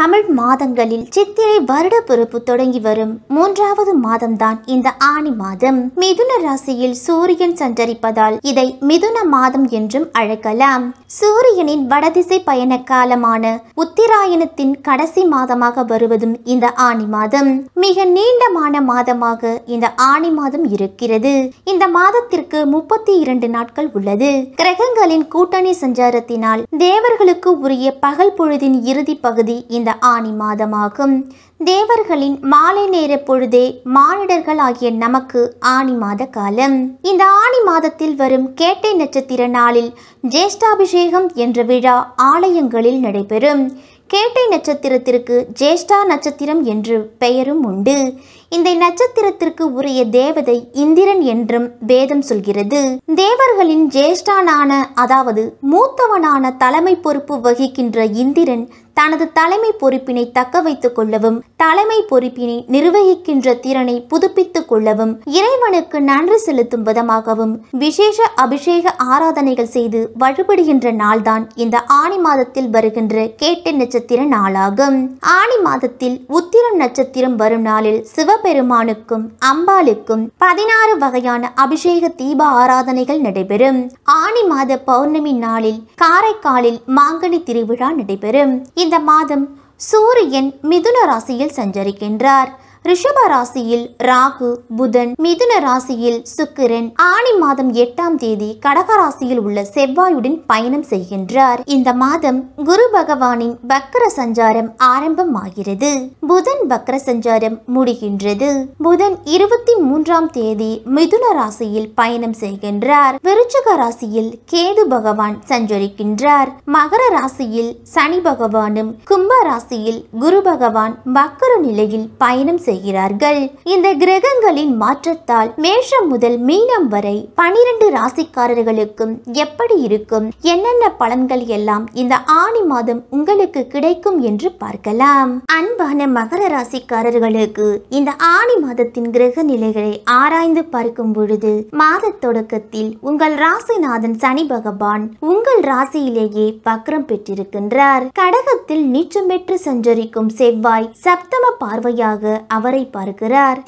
தமிழ் மாதங்களில் சித்திரை வருட பிறப்பு தொடங்கி வரும் மூன்றாவது மாதம்தான் இந்த ஆணி மாதம். மிதுன ராசியில் சூரியன் சஞ்சரிப்பதால் இதை மிதுன மாதம் என்றும் அழைக்கலாம். சூரியனின் வடதிசை பயண காலமான உத்திராயணத்தின் கடைசி மாதமாக வருவதும் இந்த ஆணி மாதம். மிக நீண்டமான மாதமாக இந்த ஆணி மாதம் இருக்கிறது. இந்த மாதத்திற்கு முப்பத்தி இரண்டு நாட்கள் உள்ளது. கிரகங்களின் கூட்டணி சஞ்சாரத்தினால் தேவர்களுக்கு உரிய பகல் பொழுதின் இறுதி பகுதி இந்த ஆணி மாதமாகும். தேவர்களின் மாலை நேர பொழுதே மானிடர்கள் ஆகிய நமக்கு ஆணி மாத காலம். இந்த ஆணி மாதத்தில் வரும் கேட்டை நட்சத்திர நாளில் ஜேஷ்டாபிஷேகம் என்ற விழா ஆலயங்களில் நடைபெறும். கேட்டை நட்சத்திரத்திற்கு ஜேஷ்டா நட்சத்திரம் என்று பெயரும் உண்டு. இந்த நட்சத்திரத்திற்கு உரிய தேவதை இந்திரன் என்றும் வேதம் சொல்கிறது. தேவர்களின் ஜேஷ்டானான அதாவது மூத்தவனான தலைமை பொறுப்பு வகிக்கின்ற இந்திரன் தனது தலைமை பொறுப்பினை தக்க வைத்துக் கொள்ளவும் தலைமை பொறுப்பினை நிர்வகிக்கின்ற திறனை புதுப்பித்துக் கொள்ளவும் இறைவனுக்கு நன்றி செலுத்தும் விதமாகவும் விசேஷ அபிஷேக ஆராதனைகள் செய்து வழிபடுகின்ற நாள்தான் இந்த ஆணி மாதத்தில் வருகின்ற கேட்ட நட்சத்திர நாளாகும். ஆணி மாதத்தில் உத்திரம் நட்சத்திரம் வரும் நாளில் சிவபெருமானுக்கும் அம்பாளுக்கும் பதினாறு வகையான அபிஷேக தீப ஆராதனைகள் நடைபெறும். ஆணி மாத பௌர்ணமி நாளில் காரைக்காலில் மாங்கனி திருவிழா நடைபெறும். இந்த மாதம் சூரியன் மிதுன ராசியில் சஞ்சரிக்கின்றார். ரிஷப ராசியில் ராகு புதன் மிதுன ராசியில் சுக்கிரன் ஆணி மாதம் எட்டாம் தேதி கடக ராசியில் உள்ள செவ்வாயுடன் பயணம் செய்கின்றார். இந்த மாதம் குரு பகவானின் வக்கர சஞ்சாரம் ஆரம்பமாகிறது புதன் வக்கர சஞ்சாரம் முடிகின்றது. புதன் இருபத்தி மூன்றாம் தேதி மிதுன ராசியில் பயணம் செய்கின்றார். விருச்சக ராசியில் கேது பகவான் சஞ்சரிக்கின்றார். மகர ராசியில் சனி பகவானும் கும்ப ராசியில் குரு பகவான் வக்கர நிலையில் பயணம் செய்கிறார்கள். இந்த கிரகங்களின் மாற்றத்தால் மேஷம் முதல் மீனம் வரை பனிரெண்டு ராசிக்காரர்களுக்கும் எப்படி இருக்கும்? என்னென்ன பலன்கள் எல்லாம் இந்த ஆணி மாதம் உங்களுக்கு கிடைக்கும் என்று பார்க்கலாம். அன்பான மகர ராசிக்காரர்களுக்கு இந்த ஆணி மாதத்தின் கிரக நிலைகளை ஆராய்ந்து பார்க்கும் பொழுது மாத தொடக்கத்தில் உங்கள் ராசிநாதன் சனி பகவான் உங்கள் ராசியிலேயே வக்ரம் பெற்றிருக்கின்றார். கடகத்தில் நீச்சம் பெற்று சஞ்சரிக்கும் செவ்வாய் சப்தம பார்வையாக அவரை பார்க்கிறார்.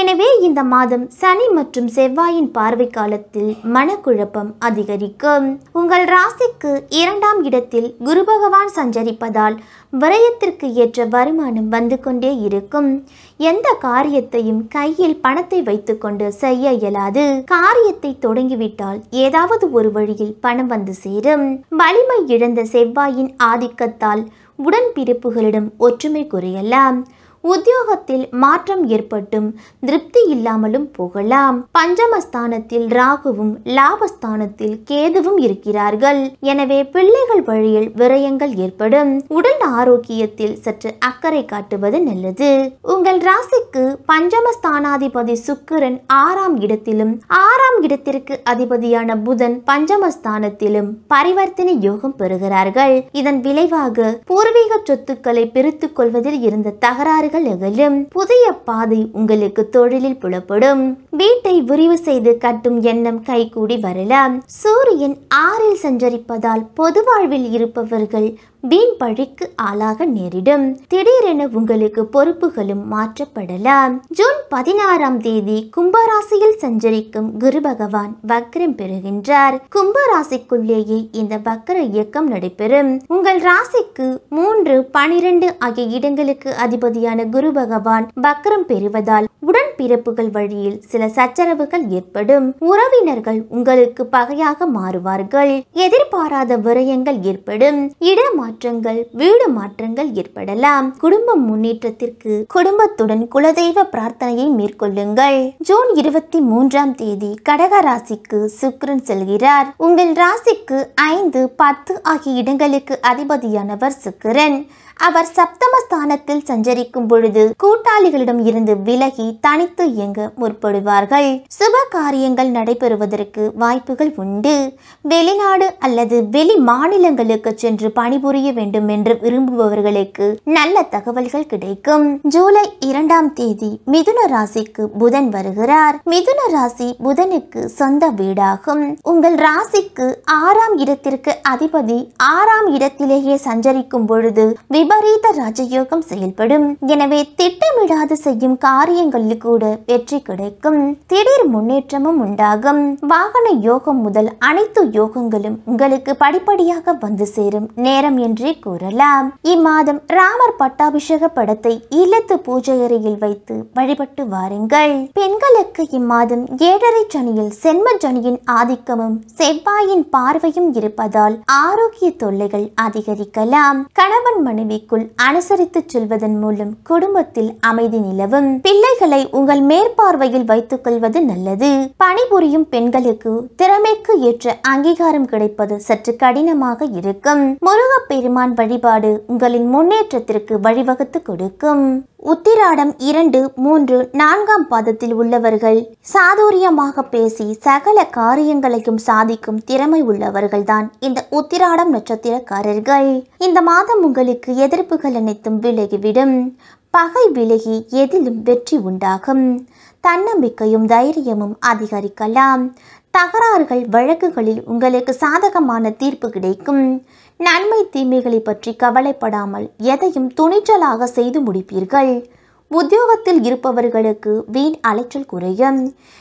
எனவே இந்த மாதம் சனி மற்றும் செவ்வாயின் பார்வை காலத்தில் மனக்குழப்பம் அதிகரிக்கும். உங்கள் ராசிக்கு இரண்டாம் இடத்தில் குரு பகவான் சஞ்சரிப்பதால் விரயத்திற்கு ஏற்ற வருமானம் வந்து கொண்டே இருக்கும். எந்த காரியத்தையும் கையில் பணத்தை வைத்துக்கொண்டு செய்ய இயலாது. காரியத்தை தொடங்கிவிட்டால் ஏதாவது ஒரு வழியில் பணம் வந்து சேரும். வலிமை இழந்த செவ்வாயின் ஆதிக்கத்தால் உடன்பிறப்புகளிடம் ஒற்றுமை குறையலாம். உத்தியோகத்தில் மாற்றம் ஏற்பட்டும் திருப்தி இல்லாமலும் போகலாம். பஞ்சமஸ்தானத்தில் ராகுவும் லாபஸ்தானத்தில் கேதுவும் இருக்கிறார்கள். எனவே பிள்ளைகள் வழியில் விரயங்கள் ஏற்படும். உடல் ஆரோக்கியத்தில் சற்று அக்கறை காட்டுவது நல்லது. உங்கள் ராசிக்கு பஞ்சமஸ்தானாதிபதி சுக்கிரன் ஆறாம் இடத்திலும் ஆறாம் இடத்திற்கு அதிபதியான புதன் பஞ்சமஸ்தானத்திலும் பரிவர்த்தனை யோகம் பெறுகிறார்கள். இதன் விளைவாக பூர்வீக சொத்துக்களை பிரித்துக் கொள்வதில் இருந்த தகராறு தகராறுகள் அகலும் புதிய பாதை உங்களுக்கு தொழிலில் புலப்படும். வீட்டை விரிவு செய்து கட்டும் எண்ணம் கைகூடி வரலாம். சூரியன் ஆறில் சஞ்சரிப்பதால் பொது வாழ்வில் இருப்பவர்கள் வீண் பழிக்கு ஆளாக நேரிடும். திடீரென உங்களுக்கு பொறுப்புகளும் மாற்றப்படலாம். ஜூன் பதினாறாம் தேதி கும்பராசியில் சஞ்சரிக்கும் குரு பகவான் வக்ரம் பெறுகின்றார். கும்பராசிக்குள்ளேயே இந்த வக்ர இயக்கம் நடைபெறும். உங்கள் ராசிக்கு மூன்று பனிரெண்டு ஆகிய இடங்களுக்கு அதிபதியான குரு பகவான் வக்ரம் பெறுவதால் உடன்பிறப்புகள் வழியில் சில சச்சரவுகள் ஏற்படும். உறவினர்கள் உங்களுக்கு பகையாக மாறுவார்கள். எதிர்பாராத விரயங்கள் ஏற்படும். இடமாற்றங்கள் வீடு மாற்றங்கள் ஏற்படலாம். குடும்ப முன்னேற்றத்திற்கு குடும்பத்துடன் குலதெய்வ பிரார்த்தனையை மேற்கொள்ளுங்கள். ஜூன் இருபத்தி மூன்றாம் தேதி கடக ராசிக்கு சுக்கிரன் செல்கிறார். உங்கள் ராசிக்கு ஐந்து பத்து ஆகிய இடங்களுக்கு அதிபதியானவர் சுக்கிரன். அவர் சப்தமஸ்தானத்தில் சஞ்சரிக்கும் பொழுது கூட்டாளிகளிடம் இருந்து விலகி தனித்து இயங்க முற்படுவார்கள். சுப காரியங்கள் நடைபெறுவதற்கு வாய்ப்புகள் உண்டு. வெளிநாடு அல்லது வெளி மாநிலங்களுக்கு சென்று பணிபுரிய வேண்டும் என்று விரும்புபவர்களுக்கு நல்ல தகவல்கள் கிடைக்கும். ஜூலை இரண்டாம் தேதி மிதுன ராசிக்கு புதன் வருகிறார். மிதுன ராசி புதனுக்கு சொந்த வீடாகும். உங்கள் ராசிக்கு ஆறாம் இடத்திற்கு அதிபதி ஆறாம் இடத்திலேயே சஞ்சரிக்கும் பொழுது விபரீத ராஜயோகம் செயல்படும். எனவே திட்டமிடாது செய்யும் காரியங்களில் கூட வெற்றி கிடைக்கும். திடீர் முன்னேற்றமும் உண்டாகும். வாகன யோகம் முதல் அனைத்து யோகங்களும் உங்களுக்கு படிப்படியாக வந்து சேரும். நேரம் என்றே கூறலாம். இம்மாதம் ராமர் பட்டாபிஷேக படத்தை இல்லத்து பூஜை அறையில் வைத்து வழிபட்டு வாருங்கள். பெண்களுக்கு இம்மாதம் ஏழரை சனியில் சென்ம சனியின் ஆதிக்கமும் செவ்வாயின் பார்வையும் இருப்பதால் ஆரோக்கிய தொல்லைகள் அதிகரிக்கலாம். கணவன் மனைவிக்குள் அனுசரித்து செல்வதன் மூலம் குடும்பத்தில் அமைதி நிலவும். பிள்ளைகளை உங்கள் மேற்பார்வையில் வைத்துக் கொள்வது நல்லது. பணிபுரியும் பெண்களுக்கு திறமைக்கு ஏற்ற அங்கீகாரம் கிடைப்பது சற்று கடினமாக இருக்கும். முருகப்பெருமான் வழிபாடு உங்களின் முன்னேற்றத்திற்கு வழிவகுத்து கொடுக்கும். உத்திராடம் இரண்டு மூன்று நான்காம் பாதத்தில் உள்ளவர்கள் சாதுரியமாக பேசி சகல காரியங்களையும் சாதிக்கும் திறமை உள்ளவர்கள்தான் இந்த உத்திராடம் நட்சத்திரக்காரர்கள். இந்த மாதம் உங்களுக்கு எதிர்ப்புகள் அனைத்தும் விலகிவிடும். பகை விலகி எதிலும் வெற்றி உண்டாகும். தன்னம்பிக்கையும் தைரியமும் அதிகரிக்கலாம். தகராறுகள் வழக்குகளில் உங்களுக்கு சாதகமான தீர்ப்பு கிடைக்கும். நன்மை தீமைகளை பற்றி கவலைப்படாமல் எதையும் துணிச்சலாக செய்து முடிப்பீர்கள். உத்தியோகத்தில் இருப்பவர்களுக்கு வீண் அலைச்சல் குறையும்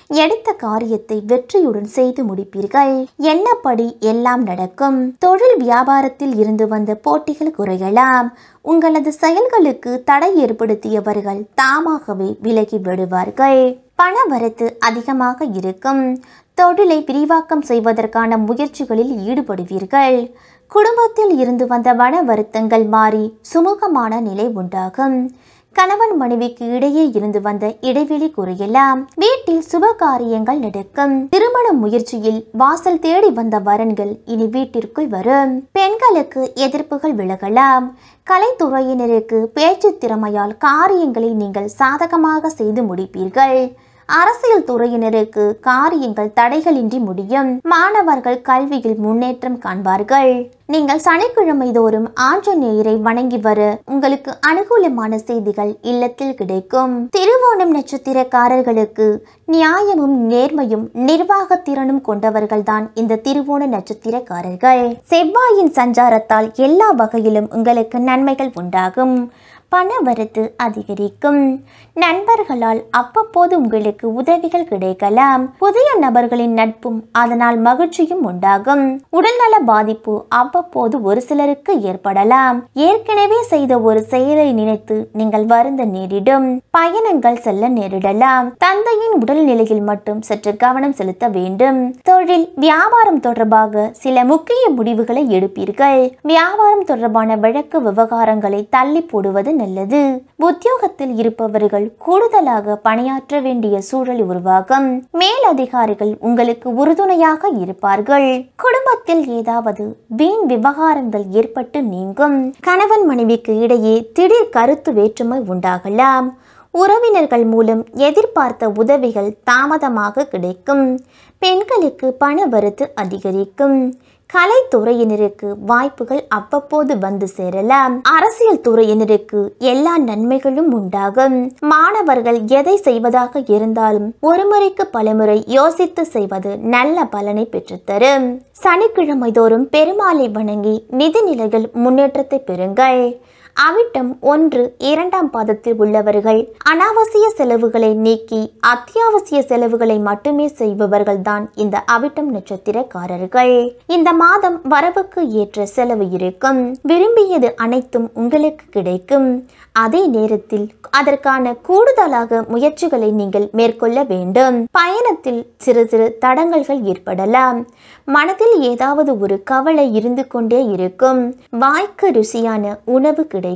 எடுத்த காரியத்தை வெற்றியுடன் செய்து முடிப்பீர்கள். என்னப்படி எல்லாம் நடக்கும்? தொழில் வியாபாரத்தில் இருந்து வந்த போட்டிகள் குறையலாம். உங்களது செயல்களுக்கு தடை ஏற்படுத்தியவர்கள் தாமாகவே விலகி விடுவார்கள். பண வரத்து அதிகமாக இருக்கும். தொழிலை விரிவாக்கம் செய்வதற்கான முயற்சிகளில் ஈடுபடுவீர்கள். குடும்பத்தில் இருந்து வந்த மன வருத்தங்கள் மாறி சுமூகமான நிலை உண்டாகும். கணவன் மனைவிக்கு இடையே இருந்து வந்த இடைவெளி குறையலாம் வீட்டில் சுப காரியங்கள் நடக்கும். திருமண முயற்சியில் வாசல் தேடி வந்த வரன்கள் இனி வீட்டிற்குள் வரும். பெண்களுக்கு எதிர்ப்புகள் விலகலாம். கலைத்துறையினருக்கு பேச்சு திறமையால் காரியங்களை நீங்கள் சாதகமாக செய்து முடிப்பீர்கள். அரசியல் துறையினருக்கு காரியங்கள் தடைகளின்றி முடியும். மாணவர்கள் கல்வியில் முன்னேற்றம் காண்பார்கள். நீங்கள் சனிக்கிழமை தோறும் ஆஞ்சநேயரை வணங்கி வர உங்களுக்கு அனுகூலமான செய்திகள் இல்லத்தில் கிடைக்கும். திருவோணம் நட்சத்திரக்காரர்களுக்கு நியாயமும் நேர்மையும் நிர்வாக திறனும் கொண்டவர்கள்தான் இந்த திருவோண நட்சத்திரக்காரர்கள். செவ்வாயின் சஞ்சாரத்தால் எல்லா வகையிலும் உங்களுக்கு நன்மைகள் உண்டாகும். பண வரத்து அதிகரிக்கும். நண்பர்களால் அவ்வப்போது உங்களுக்கு உதவிகள் கிடைக்கலாம். புதிய நபர்களின் நட்பும் அதனால் மகிழ்ச்சியும் உண்டாகும். உடல்நல பாதிப்பு அவ்வப்போது ஒரு சிலருக்கு ஏற்படலாம். ஏற்கனவே செய்த ஒரு செயலை நினைத்து நீங்கள் வருந்த நேரிடும். பயணங்கள் செல்ல நேரிடலாம். தந்தையின் உடல்நிலையில் மட்டும் சற்று கவனம் செலுத்த வேண்டும். தொழில் வியாபாரம் தொடர்பாக சில முக்கிய முடிவுகளை எடுப்பீர்கள். வியாபாரம் தொடர்பான வழக்கு விவகாரங்களை தள்ளி போடுவது நல்லது. உத்தியோகத்தில் இருப்பவர்கள் கூடுதலாக பணியாற்ற வேண்டிய சூழல் உருவாகும். மேலதிகாரிகள் உங்களுக்கு உறுதுணையாக இருப்பார்கள். குடும்பத்தில் ஏதாவது வீண் விவகாரங்கள் ஏற்பட்டு நீங்கும். கணவன் மனைவிக்கு இடையே திடீர் கருத்து வேற்றுமை உண்டாகலாம். உறவினர்கள் மூலம் எதிர்பார்த்த உதவிகள் தாமதமாக கிடைக்கும். பெண்களுக்கு பண வரத்து அதிகரிக்கும். கலைத்துறையினருக்கு வாய்ப்புகள் அவ்வப்போது வந்து சேரலாம் அரசியல் துறையினருக்கு எல்லா நன்மைகளும் உண்டாகும். மாணவர்கள் எதை செய்வதாக இருந்தாலும் ஒருமுறைக்கு பலமுறை யோசித்து செய்வது நல்ல பலனை பெற்றுத்தரும் சனிக்கிழமை தோறும் பெருமாளை வணங்கி நிதிநிலைகள் முன்னேற்றத்தை பெறுங்கள். அவிட்டம் ஒன்று இரண்டாம் பாதத்தில் உள்ளவர்கள். அனாவசிய செலவுகளை நீக்கி அத்தியாவசிய செலவுகளை மட்டுமே செய்பவர்கள் தான் இந்த அவிட்டம் நட்சத்திரக்காரர்கள். இந்த மாதம் வரவுக்கு ஏற்ற செலவு இருக்கும். விரும்பியது அனைத்தும் உங்களுக்கு கிடைக்கும். அதே நேரத்தில் அதற்கான கூடுதலாக முயற்சிகளை நீங்கள் மேற்கொள்ள வேண்டும். பயணத்தில் சிறு சிறு தடங்கல்கள் ஏற்படலாம். மனதில் ஏதாவது ஒரு கவலை இருந்து கொண்டே இருக்கும். வாய்க்கு ருசியான உணவு கிடைக்கும்.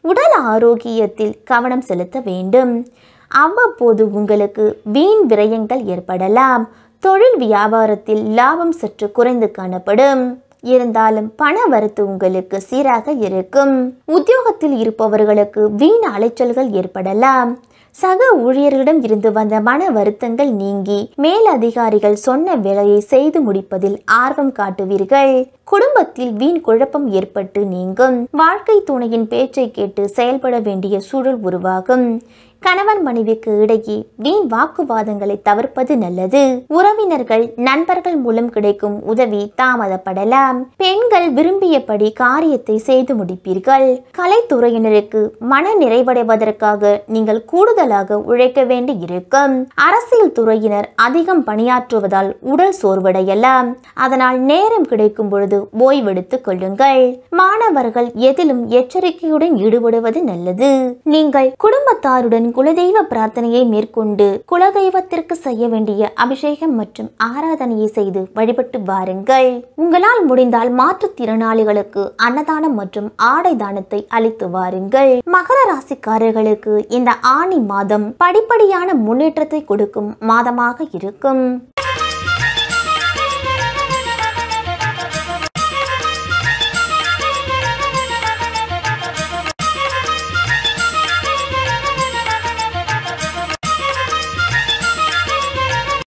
உடல் ஆரோக்கியத்தில் கவனம் செலுத்த வேண்டும். அவ்வப்போது உங்களுக்கு வீண் விரயங்கள் ஏற்படலாம். தொழில் வியாபாரத்தில் லாபம் சற்று குறைந்து காணப்படும். இருந்தாலும் பண வரத்து உங்களுக்கு சீராக இருக்கும். உத்தியோகத்தில் இருப்பவர்களுக்கு வீண் அலைச்சல்கள் ஏற்படலாம். சக ஊழியர்களிடம் இருந்து வந்த மன வருத்தங்கள் நீங்கி மேலதிகாரிகள் சொன்ன வேலையை செய்து முடிப்பதில் ஆர்வம் காட்டுவீர்கள். குடும்பத்தில் வீண் குழப்பம் ஏற்பட்டு நீங்கும். வாழ்க்கை துணையின் பேச்சை கேட்டு செயல்பட வேண்டிய சூழல் உருவாகும். கணவன் மனைவிக்கு இடையே வீண் வாக்குவாதங்களை தவிர்ப்பது நல்லது. உறவினர்கள் நண்பர்கள் மூலம் கிடைக்கும் உதவி தாமதப்படலாம். பெண்கள் விரும்பியபடி காரியத்தை செய்து முடிப்பீர்கள். கலைத்துறையினருக்கு மன நிறைவடைவதற்காக நீங்கள் கூடுதலாக உழைக்க வேண்டி இருக்கும் அரசியல் துறையினர் அதிகம் பணியாற்றுவதால் உடல் சோர்வடையலாம். அதனால் நேரம் கிடைக்கும் பொழுது ஓய்வெடுத்துக் கொள்ளுங்கள். மாணவர்கள் எதிலும் எச்சரிக்கையுடன் ஈடுபடுவது நல்லது. நீங்கள் குடும்பத்தாருடன் குலதெய்வ பிரார்த்தனையை மேற்கொண்டு குலதெய்வத்திற்கு செய்ய வேண்டிய அபிஷேகம் மற்றும் ஆராதனையை செய்து வழிபட்டு வாருங்கள். உங்களால் முடிந்தால் மாற்றுத்திறனாளிகளுக்கு அன்னதானம் மற்றும் ஆடை தானத்தை அளித்து வாருங்கள். மகர ராசிக்காரர்களுக்கு இந்த ஆணி மாதம் படிப்படியான முன்னேற்றத்தை கொடுக்கும் மாதமாக இருக்கும்.